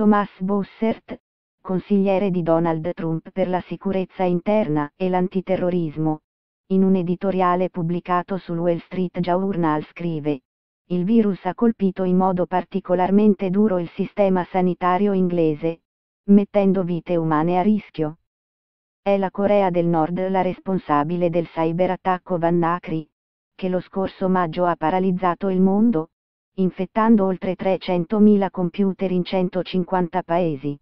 Thomas Bossert, consigliere di Donald Trump per la sicurezza interna e l'antiterrorismo, in un editoriale pubblicato sul Wall Street Journal scrive, il virus ha colpito in modo particolarmente duro il sistema sanitario inglese, mettendo vite umane a rischio. È la Corea del Nord la responsabile del cyberattacco Vannacry, che lo scorso maggio ha paralizzato il mondo, infettando oltre 300.000 computer in 150 paesi.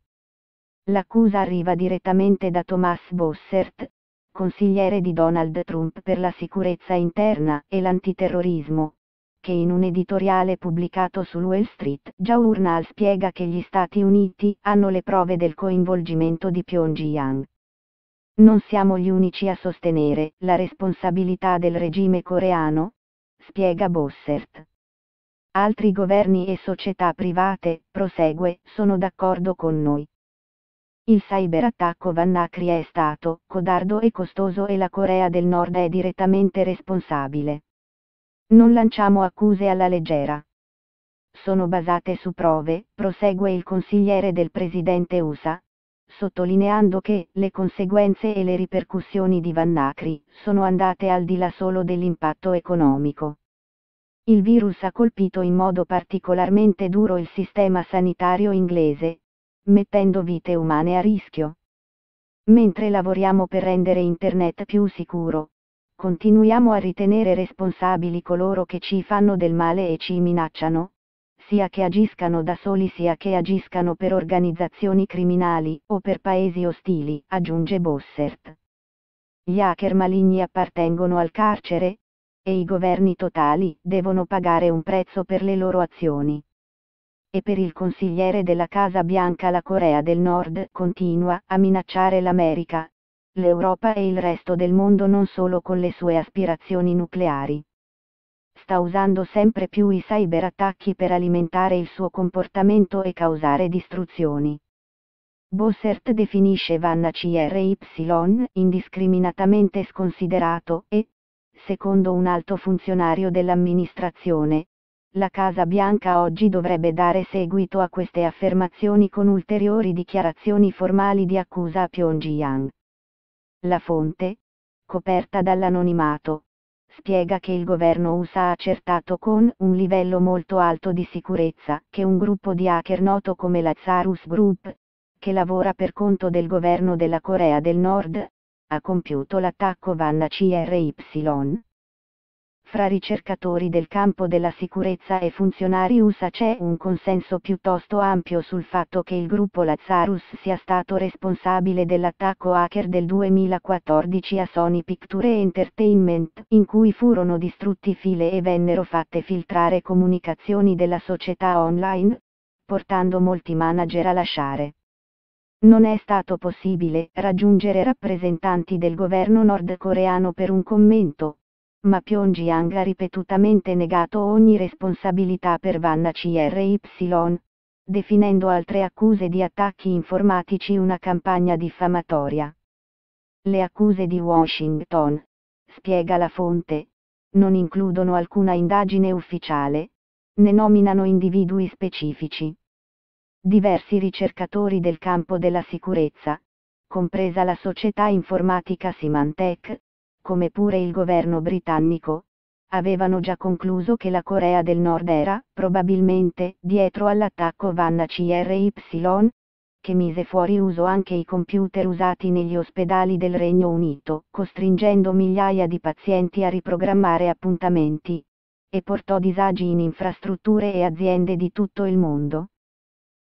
L'accusa arriva direttamente da Thomas Bossert, consigliere di Donald Trump per la sicurezza interna e l'antiterrorismo, che in un editoriale pubblicato sul Wall Street Journal spiega che gli Stati Uniti hanno le prove del coinvolgimento di Pyongyang. Non siamo gli unici a sostenere la responsabilità del regime coreano, spiega Bossert. Altri governi e società private, prosegue, sono d'accordo con noi. Il cyberattacco Vannacri è stato codardo e costoso e la Corea del Nord è direttamente responsabile. Non lanciamo accuse alla leggera. Sono basate su prove, prosegue il consigliere del presidente USA, sottolineando che le conseguenze e le ripercussioni di Vannacri sono andate al di là solo dell'impatto economico. Il virus ha colpito in modo particolarmente duro il sistema sanitario inglese, mettendo vite umane a rischio. Mentre lavoriamo per rendere Internet più sicuro, continuiamo a ritenere responsabili coloro che ci fanno del male e ci minacciano, sia che agiscano da soli sia che agiscano per organizzazioni criminali o per paesi ostili, aggiunge Bossert. Gli hacker maligni appartengono al carcere, e i governi totali devono pagare un prezzo per le loro azioni. E per il consigliere della Casa Bianca la Corea del Nord continua a minacciare l'America, l'Europa e il resto del mondo non solo con le sue aspirazioni nucleari sta usando sempre più i cyberattacchi per alimentare il suo comportamento e causare distruzioni. Bossert definisce Vanna CRY indiscriminatamente sconsiderato e, secondo un alto funzionario dell'amministrazione, la Casa Bianca oggi dovrebbe dare seguito a queste affermazioni con ulteriori dichiarazioni formali di accusa a Pyongyang. La fonte, coperta dall'anonimato, spiega che il governo USA ha accertato con un livello molto alto di sicurezza che un gruppo di hacker noto come la Lazarus Group, che lavora per conto del governo della Corea del Nord, ha compiuto l'attacco Vanna CRY. Fra ricercatori del campo della sicurezza e funzionari USA c'è un consenso piuttosto ampio sul fatto che il gruppo Lazarus sia stato responsabile dell'attacco hacker del 2014 a Sony Picture Entertainment, in cui furono distrutti file e vennero fatte filtrare comunicazioni della società online, portando molti manager a lasciare. Non è stato possibile raggiungere rappresentanti del governo nordcoreano per un commento, ma Pyongyang ha ripetutamente negato ogni responsabilità per Vanna CRY, definendo altre accuse di attacchi informatici una campagna diffamatoria. Le accuse di Washington, spiega la fonte, non includono alcuna indagine ufficiale, ne nominano individui specifici. Diversi ricercatori del campo della sicurezza, compresa la società informatica Symantec, come pure il governo britannico, avevano già concluso che la Corea del Nord era, probabilmente, dietro all'attacco Vanna CRY, che mise fuori uso anche i computer usati negli ospedali del Regno Unito, costringendo migliaia di pazienti a riprogrammare appuntamenti, e portò disagi in infrastrutture e aziende di tutto il mondo.